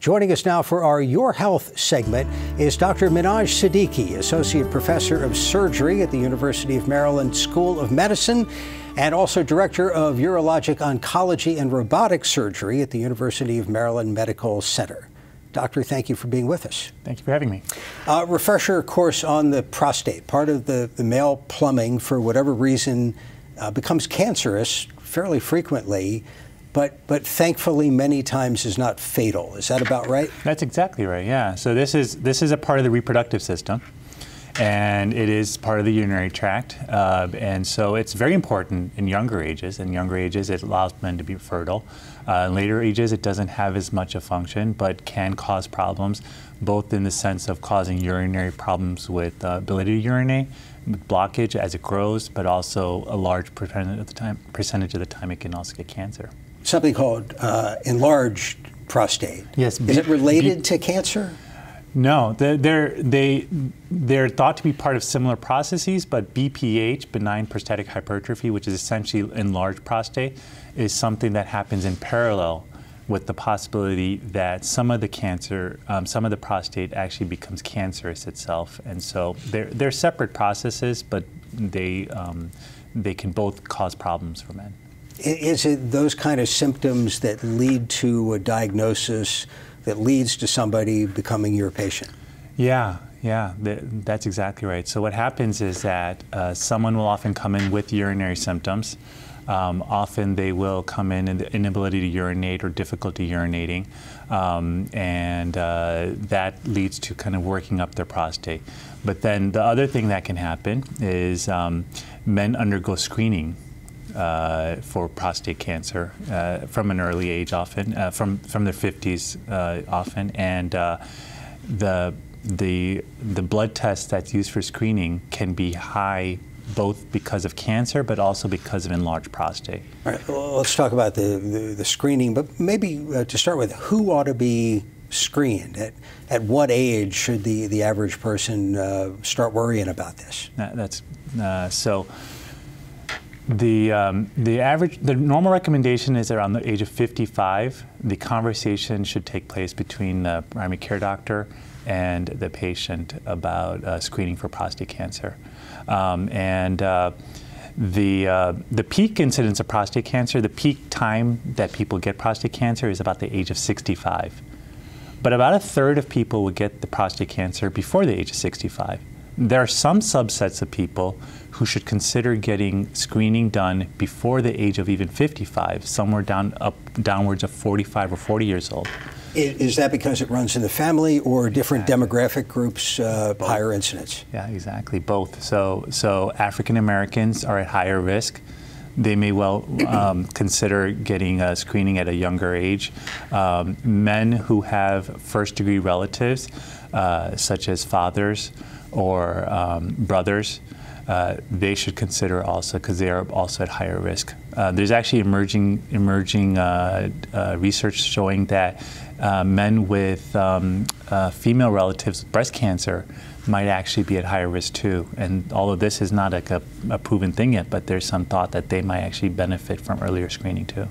Joining us now for our Your Health segment is Dr. Minhaj Siddiqui, Associate Professor of Surgery at the University of Maryland School of Medicine and also Director of Urologic Oncology and Robotic Surgery at the University of Maryland Medical Center. Doctor, thank you for being with us. Thank you for having me. Uh, refresher course on the prostate. Part of the, the male plumbing, for whatever reason, uh, becomes cancerous fairly frequently but but thankfully many times is not fatal. Is that about right? That's exactly right. Yeah. So this is this is a part of the reproductive system, and it is part of the urinary tract, uh, and so it's very important in younger ages. In younger ages, it allows men to be fertile. Uh, in later ages, it doesn't have as much a function, but can cause problems, both in the sense of causing urinary problems with uh, ability to urinate, blockage as it grows, but also a large percentage of the time, percentage of the time it can also get cancer something called uh, enlarged prostate. Yes. Is it related to cancer? No, they're, they're, they, they're thought to be part of similar processes, but BPH, benign prostatic hypertrophy, which is essentially enlarged prostate, is something that happens in parallel with the possibility that some of the cancer, um, some of the prostate actually becomes cancerous itself. And so they're, they're separate processes, but they, um, they can both cause problems for men. Is it those kind of symptoms that lead to a diagnosis that leads to somebody becoming your patient? Yeah, yeah, that's exactly right. So what happens is that uh, someone will often come in with urinary symptoms. Um, often they will come in with inability to urinate or difficulty urinating, um, and uh, that leads to kind of working up their prostate. But then the other thing that can happen is um, men undergo screening uh, for prostate cancer uh, from an early age, often uh, from from their 50s, uh, often, and uh, the the the blood test that's used for screening can be high both because of cancer but also because of enlarged prostate. All right, well, let's talk about the, the, the screening, but maybe uh, to start with, who ought to be screened? At, at what age should the, the average person uh, start worrying about this? That, that's uh, so. The, um, the average, the normal recommendation is around the age of 55. The conversation should take place between the primary care doctor and the patient about uh, screening for prostate cancer. Um, and uh, the, uh, the peak incidence of prostate cancer, the peak time that people get prostate cancer is about the age of 65. But about a third of people will get the prostate cancer before the age of 65. There are some subsets of people who should consider getting screening done before the age of even 55, somewhere down up downwards of 45 or 40 years old. Is that because it runs in the family or different exactly. demographic groups uh, higher incidence? Yeah, exactly, both. So, so African Americans are at higher risk. They may well um, consider getting a screening at a younger age. Um, men who have first degree relatives, uh, such as fathers, or um, brothers, uh, they should consider also because they are also at higher risk. Uh, there's actually emerging emerging uh, uh research showing that uh, men with um, uh, female relatives with breast cancer might actually be at higher risk too. And although this is not like a, a proven thing yet, but there's some thought that they might actually benefit from earlier screening too.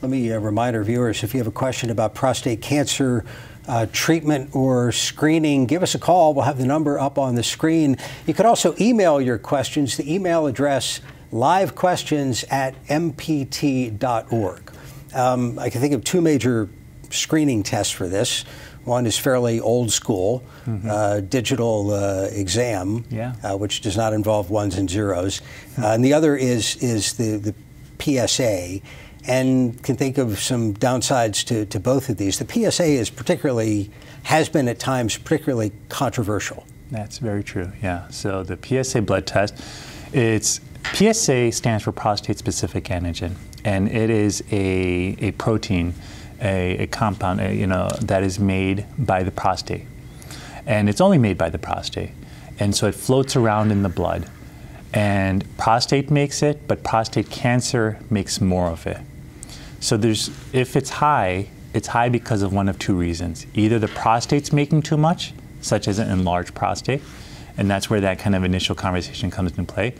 Let me remind our viewers if you have a question about prostate cancer uh, treatment or screening, give us a call. We'll have the number up on the screen. You could also email your questions. The email address livequestions at mpt.org. Um, I can think of two major screening tests for this. One is fairly old school, mm-hmm. uh, digital uh, exam, yeah. uh, which does not involve ones and zeros, uh, and the other is is the the PSA and can think of some downsides to, to both of these. The PSA is particularly, has been at times particularly controversial. That's very true, yeah. So the PSA blood test, it's PSA stands for prostate specific antigen, and it is a, a protein, a, a compound, a, you know, that is made by the prostate. And it's only made by the prostate. And so it floats around in the blood. And prostate makes it, but prostate cancer makes more of it. So there's, if it's high, it's high because of one of two reasons. Either the prostate's making too much, such as an enlarged prostate, and that's where that kind of initial conversation comes into play,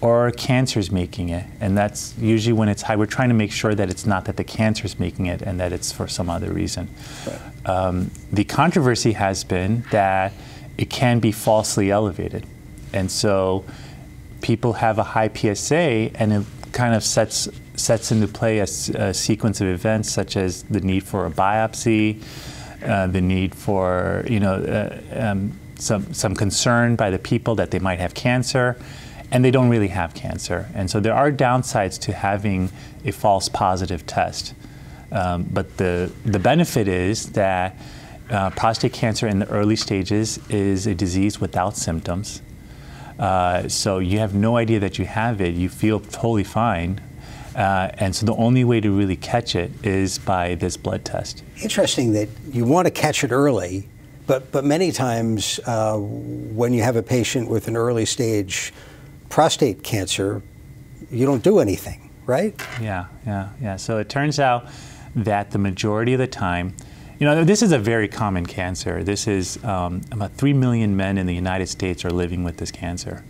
or cancer is making it. And that's usually when it's high. We're trying to make sure that it's not that the cancer is making it and that it's for some other reason. Right. Um, the controversy has been that it can be falsely elevated. And so people have a high PSA and it kind of sets, sets into play a, a sequence of events such as the need for a biopsy, uh, the need for, you know, uh, um, some, some concern by the people that they might have cancer and they don't really have cancer. And so there are downsides to having a false positive test. Um, but the, the benefit is that uh, prostate cancer in the early stages is a disease without symptoms. Uh, so you have no idea that you have it. You feel totally fine. Uh, and so the only way to really catch it is by this blood test. Interesting that you want to catch it early, but, but many times uh, when you have a patient with an early stage prostate cancer, you don't do anything, right? Yeah, yeah, yeah. So it turns out that the majority of the time, you know, this is a very common cancer. This is um, about 3 million men in the United States are living with this cancer.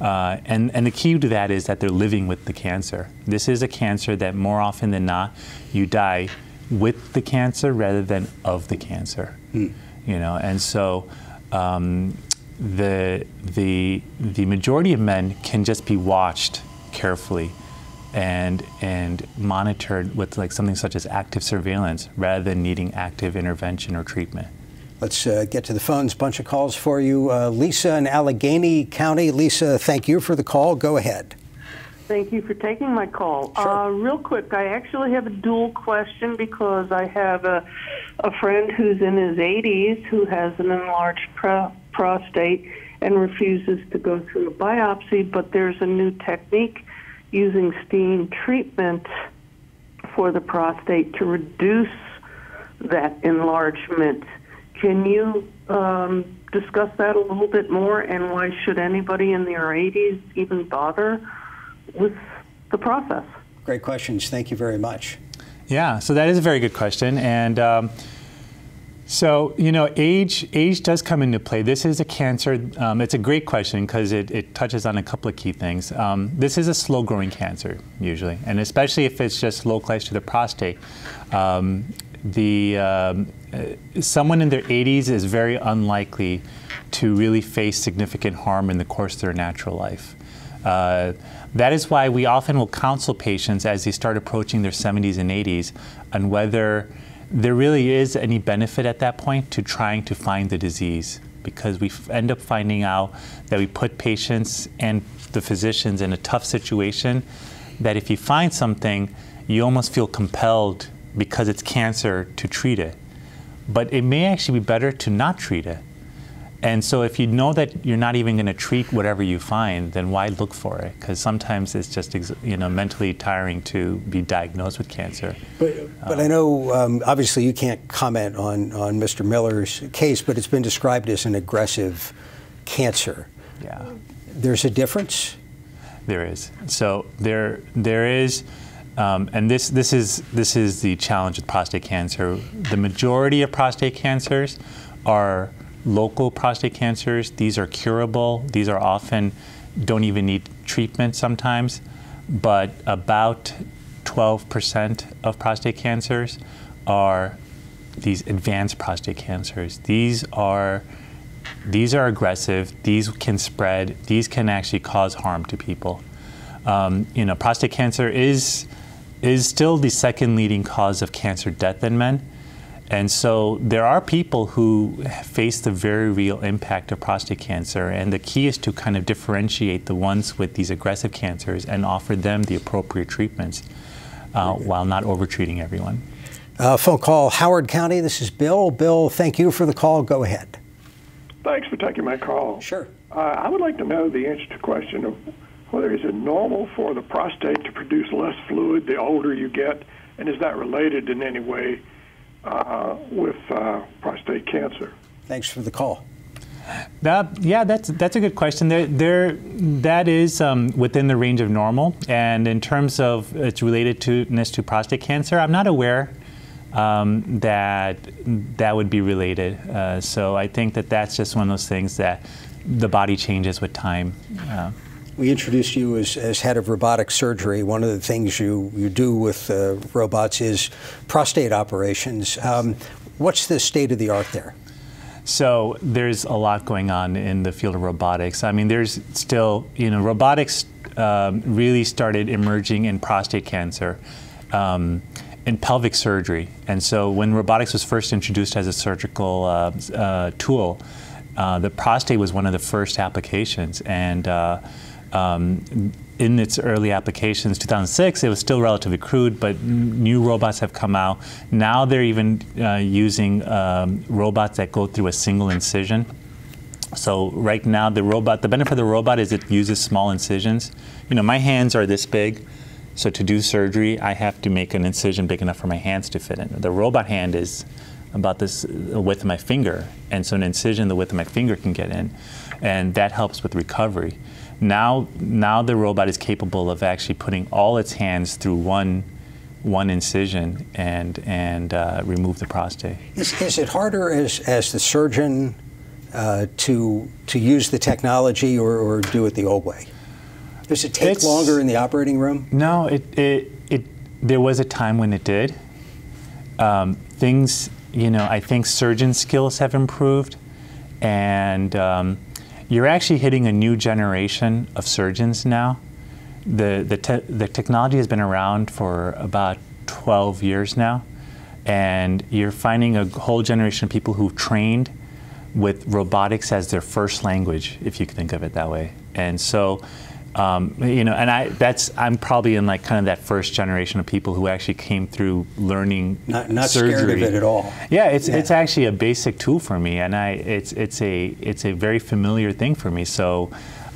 Uh, and, and the key to that is that they're living with the cancer. This is a cancer that more often than not, you die with the cancer rather than of the cancer. Mm. You know, and so um, the, the, the majority of men can just be watched carefully and, and monitored with like something such as active surveillance rather than needing active intervention or treatment. Let's uh, get to the phones. Bunch of calls for you. Uh, Lisa in Allegheny County. Lisa, thank you for the call. Go ahead. Thank you for taking my call. Sure. Uh, real quick, I actually have a dual question because I have a, a friend who's in his 80s who has an enlarged pro- prostate and refuses to go through a biopsy, but there's a new technique using steam treatment for the prostate to reduce that enlargement. Can you um, discuss that a little bit more and why should anybody in their 80s even bother with the process? Great questions. Thank you very much. Yeah, so that is a very good question. And um, so, you know, age age does come into play. This is a cancer. Um, it's a great question because it, it touches on a couple of key things. Um, this is a slow growing cancer, usually, and especially if it's just localized to the prostate. Um, the um, someone in their 80s is very unlikely to really face significant harm in the course of their natural life. Uh, that is why we often will counsel patients as they start approaching their 70s and 80s on whether there really is any benefit at that point to trying to find the disease because we end up finding out that we put patients and the physicians in a tough situation that if you find something, you almost feel compelled because it's cancer to treat it. But it may actually be better to not treat it and so if you know that you're not even going to treat whatever you find, then why look for it? Because sometimes it's just you know mentally tiring to be diagnosed with cancer. But, but um, I know um, obviously you can't comment on, on Mr. Miller's case, but it's been described as an aggressive cancer. Yeah. There's a difference? There is. So there there is um, and this this is this is the challenge with prostate cancer. The majority of prostate cancers are local prostate cancers, these are curable. These are often don't even need treatment sometimes, but about 12% of prostate cancers are these advanced prostate cancers. These are these are aggressive. These can spread. These can actually cause harm to people. Um, you know, prostate cancer is is still the second leading cause of cancer death in men. And so there are people who face the very real impact of prostate cancer, and the key is to kind of differentiate the ones with these aggressive cancers and offer them the appropriate treatments uh, while not overtreating everyone. Uh, phone call, Howard County. This is Bill. Bill, thank you for the call. Go ahead. Thanks for taking my call. Sure. Uh, I would like to know the answer to the question of whether is it normal for the prostate to produce less fluid the older you get, and is that related in any way? uh, with uh, prostate cancer. Thanks for the call. That, yeah, that's that's a good question. There, there that is um, within the range of normal, and in terms of its relatedness to to prostate cancer, I'm not aware um, that that would be related. Uh, so I think that that's just one of those things that the body changes with time. We introduced you as, as head of robotic surgery. One of the things you, you do with uh, robots is prostate operations. Um, what's the state of the art there? So there's a lot going on in the field of robotics. I mean, there's still, you know, robotics um, really started emerging in prostate cancer. Um, in pelvic surgery. And so when robotics was first introduced as a surgical uh, uh, tool, uh, the prostate was one of the first applications. And uh, um, in its early applications, 2006, it was still relatively crude, but new robots have come out. Now they're even uh, using um, robots that go through a single incision. So right now, the robot, the benefit of the robot is it uses small incisions. You know, my hands are this big, so to do surgery, I have to make an incision big enough for my hands to fit in. The robot hand is about this width of my finger, and so an incision the width of my finger can get in, and that helps with recovery. Now, now the robot is capable of actually putting all its hands through one one incision and and uh, remove the prostate. Is, is it harder as as the surgeon uh, to to use the technology or, or do it the old way? Does it take it's, longer in the operating room? No, it, it, it, there was a time when it did. Um, things, you know, I think surgeon skills have improved, and um, you're actually hitting a new generation of surgeons now. The, the, te the technology has been around for about 12 years now, and you're finding a whole generation of people who've trained with robotics as their first language, if you can think of it that way. And so um, you know, and I that's I'm probably in like kind of that first generation of people who actually came through learning not, not surgery. scared of it at all. Yeah, it's yeah. it's actually a basic tool for me, and I it's it's a it's a very familiar thing for me. So,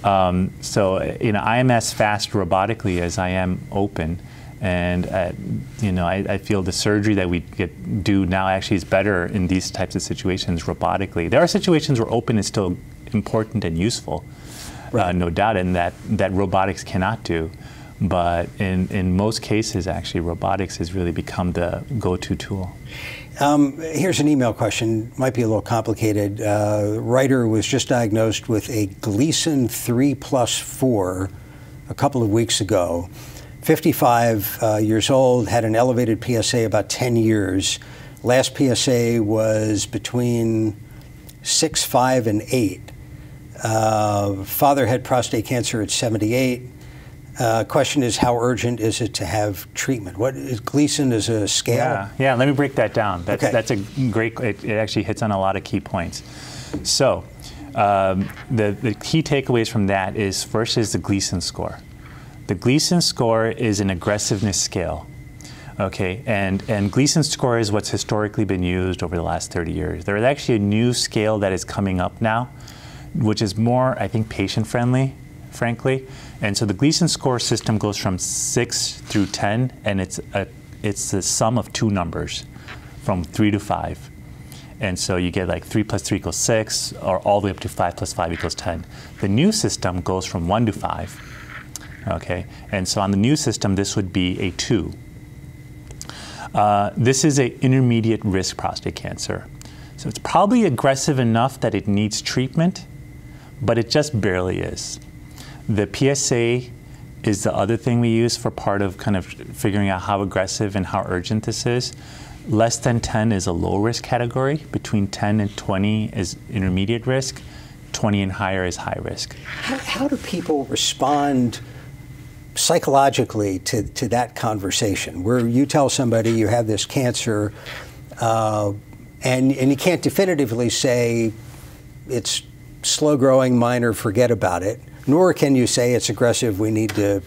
um, so you know, I am as fast robotically as I am open. And uh, you know, I, I, feel the surgery that we get do now actually is better in these types of situations robotically. There are situations where open is still important and useful, uh, no doubt, and that, that robotics cannot do. But in, in most cases, actually, robotics has really become the go-to tool. Um, here's an email question. Might be a little complicated. Uh, writer was just diagnosed with a Gleason 3 plus 4 a couple of weeks ago. 55 uh, years old, had an elevated PSA about 10 years. Last PSA was between 6, 5, and 8. Uh, father had prostate cancer at 78. Uh, question is, how urgent is it to have treatment? What is Gleason is a scale? Yeah, yeah. Let me break that down. That's, okay. that's a great. It, it, actually hits on a lot of key points. So, um, the the key takeaways from that is first is the Gleason score. The Gleason score is an aggressiveness scale. Okay, and, and Gleason score is what's historically been used over the last 30 years. There is actually a new scale that is coming up now which is more, I think, patient friendly, frankly. And so the Gleason score system goes from 6 through 10, and it's, a, it's the sum of two numbers from 3 to 5. And so you get like 3 plus 3 equals 6, or all the way up to 5 plus 5 equals 10. The new system goes from 1 to 5. Okay, and so on the new system, this would be a 2. Uh, this is an intermediate risk prostate cancer. So it's probably aggressive enough that it needs treatment, but it just barely is. The PSA is the other thing we use for part of kind of figuring out how aggressive and how urgent this is. Less than 10 is a low risk category. Between 10 and 20 is intermediate risk. 20 and higher is high risk. How, how do people respond psychologically to, to that conversation where you tell somebody you have this cancer uh, and, and you can't definitively say it's slow growing, minor, forget about it. Nor can you say it's aggressive, we need to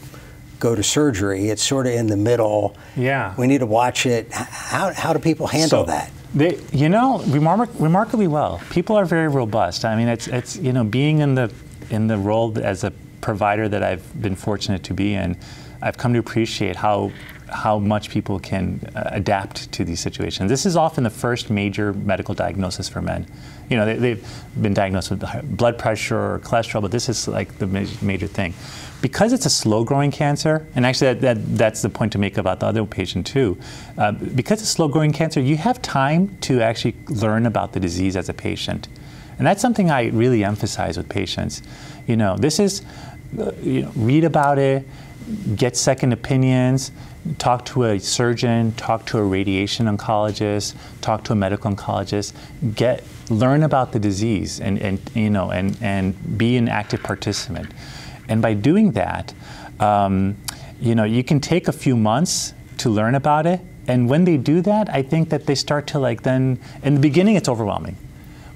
go to surgery. It's sort of in the middle. Yeah. We need to watch it. How, how do people handle so, that? They, you know, remar remarkably well. People are very robust. I mean, it's, it's, you know, being in the, in the role as a provider that I've been fortunate to be in, I've come to appreciate how how much people can uh, adapt to these situations. This is often the first major medical diagnosis for men. You know, they, have been diagnosed with blood pressure or cholesterol, but this is like the major thing. Because it's a slow-growing cancer, and actually that, that, that's the point to make about the other patient too. Uh, because it's slow-growing cancer, you have time to actually learn about the disease as a patient. And that's something I really emphasize with patients. You know, this is you know, read about it, get second opinions, talk to a surgeon, talk to a radiation oncologist, talk to a medical oncologist, get learn about the disease and, and you know and, and be an active participant. And by doing that, um, you know, you can take a few months to learn about it. And when they do that, I think that they start to like then in the beginning it's overwhelming.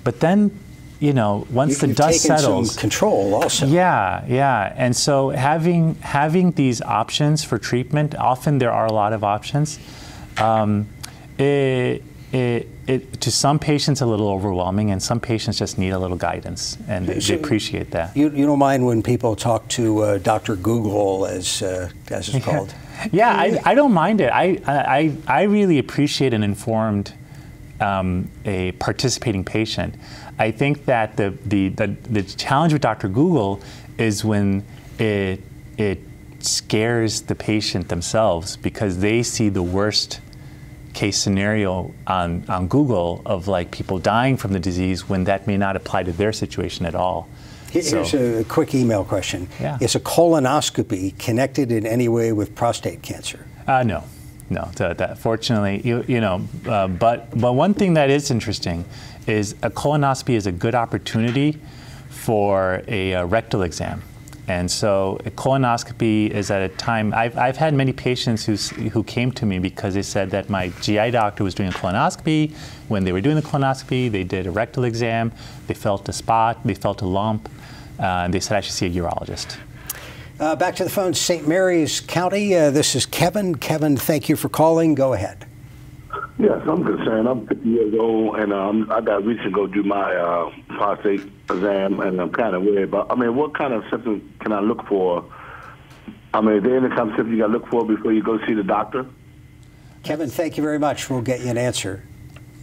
But then you know, once you, the dust settles, control also. Yeah, yeah, and so having having these options for treatment, often there are a lot of options. Um, it, it, it, to some patients a little overwhelming, and some patients just need a little guidance, and they, so they appreciate that. You, you don't mind when people talk to uh, Dr. Google, as uh, as it's called. yeah, I, I don't mind it. I, I I really appreciate an informed, um, a participating patient. I think that the, the, the, the challenge with Dr. Google is when it, it scares the patient themselves because they see the worst case scenario on, on Google of like people dying from the disease when that may not apply to their situation at all. Here's so, a quick email question. Yeah. Is a colonoscopy connected in any way with prostate cancer? Uh, no, no. That, that fortunately, you, you know, uh, but but one thing that is interesting is a colonoscopy is a good opportunity for a, a rectal exam. And so a colonoscopy is at a time, I've, I've had many patients who, who came to me because they said that my GI doctor was doing a colonoscopy. When they were doing the colonoscopy, they did a rectal exam, they felt a spot, they felt a lump, uh, and they said I should see a urologist. Uh, back to the phone, St. Mary's County. Uh, this is Kevin. Kevin, thank you for calling. Go ahead. Yes, I'm concerned. I'm 50 years old, and um, I got reason to go do my uh, prostate exam, and I'm kind of worried about. I mean, what kind of symptoms can I look for? I mean, is there any kind of symptoms you got to look for before you go see the doctor? Kevin, thank you very much. We'll get you an answer.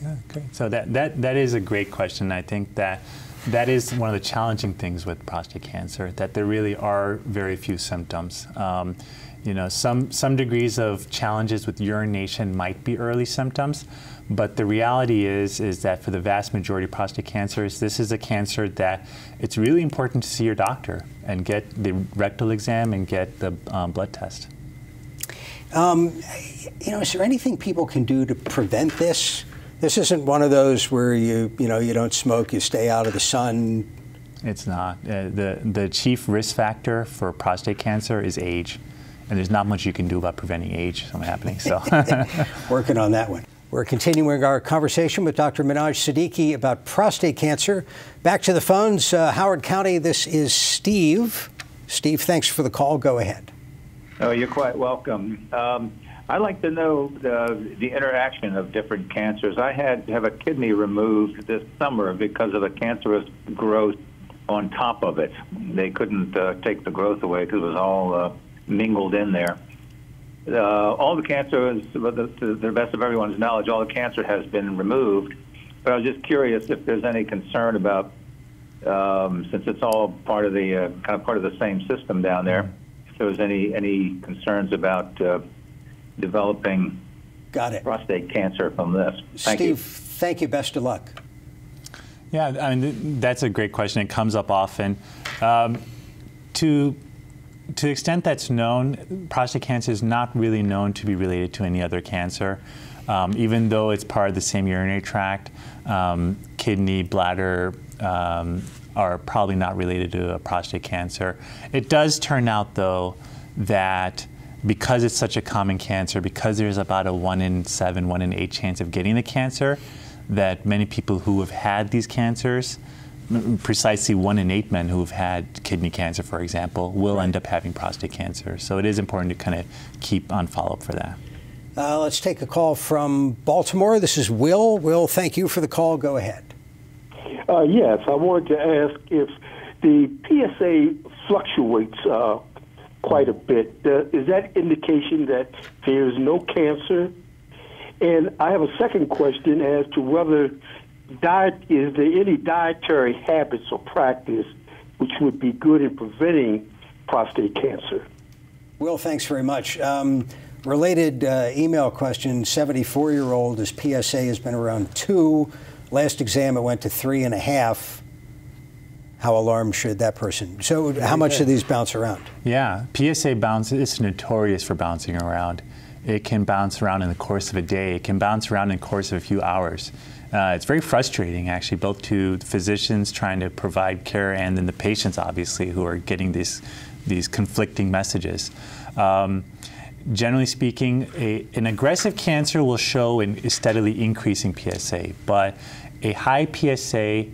Yeah, great. So that, that, that is a great question. I think that that is one of the challenging things with prostate cancer, that there really are very few symptoms. Um, you know, some, some degrees of challenges with urination might be early symptoms, but the reality is, is that for the vast majority of prostate cancers, this is a cancer that it's really important to see your doctor and get the rectal exam and get the um, blood test. Um, you know, is there anything people can do to prevent this? This isn't one of those where you, you know, you don't smoke, you stay out of the sun. It's not. Uh, the, the chief risk factor for prostate cancer is age and there's not much you can do about preventing age from happening. So, working on that one. We're continuing our conversation with Dr. Minhaj Siddiqui about prostate cancer. Back to the phones, uh, Howard County. This is Steve. Steve, thanks for the call. Go ahead. Oh, you're quite welcome. Um, I'd like to know the, the interaction of different cancers. I had to have a kidney removed this summer because of a cancerous growth on top of it. They couldn't uh, take the growth away because it was all uh, mingled in there. Uh, all the cancer, to the best of everyone's knowledge, all the cancer has been removed. But I was just curious if there's any concern about, um, since it's all part of the uh, kind of part of the same system down there, if there was any any concerns about uh, developing Got it. prostate cancer from this. Thank Steve, you. thank you. Best of luck. Yeah, I mean that's a great question. It comes up often. Um, to to the extent that's known, prostate cancer is not really known to be related to any other cancer. Um, even though it's part of the same urinary tract, um, kidney, bladder um, are probably not related to a prostate cancer. It does turn out, though, that because it's such a common cancer, because there's about a one in seven, one in eight chance of getting the cancer, that many people who have had these cancers precisely one in eight men who have had kidney cancer, for example, will right. end up having prostate cancer. So it is important to kind of keep on follow up for that. Uh, let's take a call from Baltimore. This is Will. Will, thank you for the call. Go ahead. Uh, yes, I wanted to ask if the PSA fluctuates uh, quite a bit. Uh, is that indication that there is no cancer? And I have a second question as to whether diet is there any dietary habits or practice which would be good in preventing prostate cancer? Will, thanks very much. Um, related uh, email question 74 year old, his PSA has been around two. Last exam, it went to three and a half. How alarmed should that person? So, how much do these bounce around? Yeah, PSA bounce is notorious for bouncing around. It can bounce around in the course of a day. It can bounce around in the course of a few hours. Uh, it's very frustrating, actually, both to physicians trying to provide care and then the patients, obviously, who are getting these these conflicting messages. Um, generally speaking, a, an aggressive cancer will show a steadily increasing PSA, but a high PSA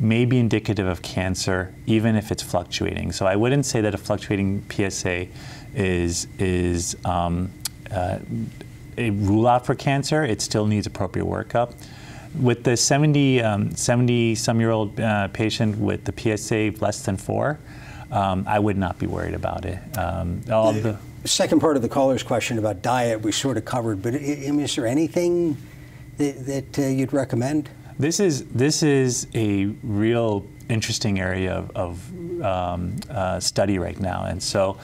may be indicative of cancer even if it's fluctuating. So I wouldn't say that a fluctuating PSA is, is um, uh, a rule out for cancer. It still needs appropriate workup. With the 70, um, 70 some year old uh, patient with the PSA less than four, um, I would not be worried about it. Um, all the, second part of the caller's question about diet we sort of covered, but is there anything that, that uh, you'd recommend? This is this is a real interesting area of, of um, uh, study right now, and so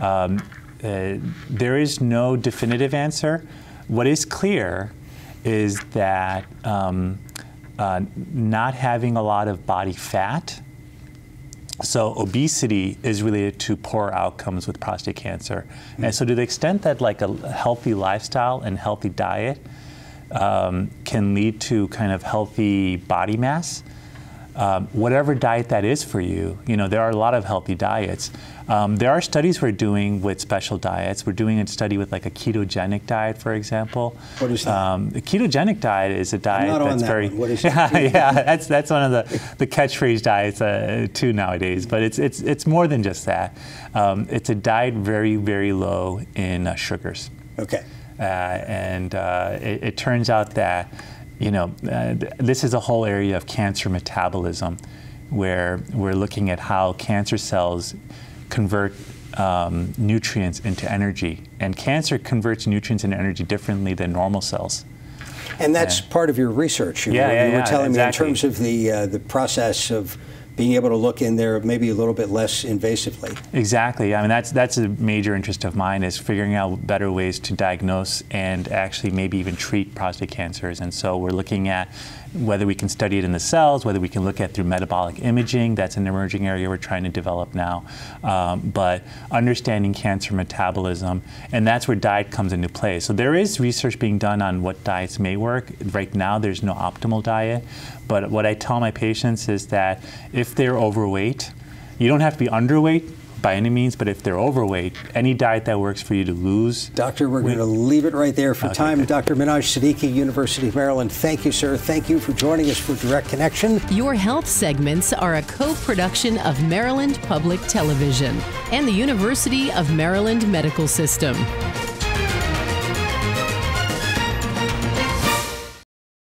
um, uh, there is no definitive answer. What is clear is that um, uh, not having a lot of body fat so obesity is related to poor outcomes with prostate cancer. Mm-hmm. And so to the extent that like a healthy lifestyle and healthy diet um, can lead to kind of healthy body mass, um, whatever diet that is for you, you know, there are a lot of healthy diets. Um, there are studies we're doing with special diets. We're doing a study with like a ketogenic diet, for example. What is that? Um, the ketogenic diet is a diet that's that very. One. What is yeah, yeah, that's that's one of the, the catchphrase diets uh, too nowadays. But it's it's it's more than just that. Um, it's a diet very very low in uh, sugars. Okay. Uh, and uh, it, it turns out that you know, uh, this is a whole area of cancer metabolism where we're looking at how cancer cells convert um, nutrients into energy. And cancer converts nutrients into energy differently than normal cells. And that's yeah. part of your research. You, yeah, were, yeah, you were yeah, telling exactly. me in terms of the, uh, the process of being able to look in there maybe a little bit less invasively. Exactly. I mean, that's that's a major interest of mine is figuring out better ways to diagnose and actually maybe even treat prostate cancers. And so we're looking at whether we can study it in the cells, whether we can look at through metabolic imaging. That's an emerging area we're trying to develop now. Um, but understanding cancer metabolism, and that's where diet comes into play. So there is research being done on what diets may work. Right now, there's no optimal diet. But what I tell my patients is that if they're overweight, you don't have to be underweight by any means, but if they're overweight, any diet that works for you to lose. Doctor, we're going to leave it right there for okay, time. good. Dr. Minhaj Siddiqui, University of Maryland, thank you, sir. Thank you for joining us for Direct Connection. Your health segments are a co production of Maryland Public Television and the University of Maryland Medical System.